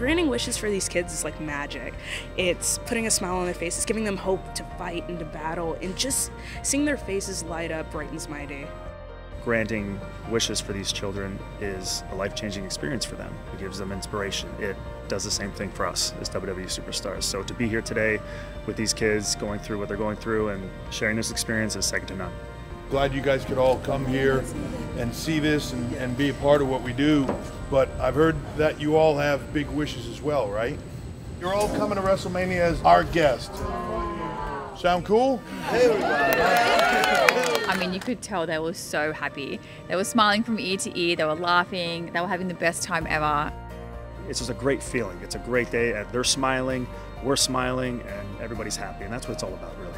granting wishes for these kids is like magic. It's putting a smile on their faces, giving them hope to fight and to battle, and just seeing their faces light up brightens my day. Granting wishes for these children is a life changing experience for them. It gives them inspiration. It does the same thing for us as WWE superstars. So to be here today with these kids going through what they're going through and sharing this experience is second to none. Glad you guys could all come here and see this and, and be a part of what we do. But I've heard that you all have big wishes as well, right? You're all coming to WrestleMania as our guest. Sound cool? I mean, you could tell they were so happy. They were smiling from ear to ear, they were laughing, they were having the best time ever. It's just a great feeling. It's a great day. They're smiling, we're smiling, and everybody's happy. And that's what it's all about, really.